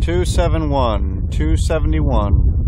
271, 271.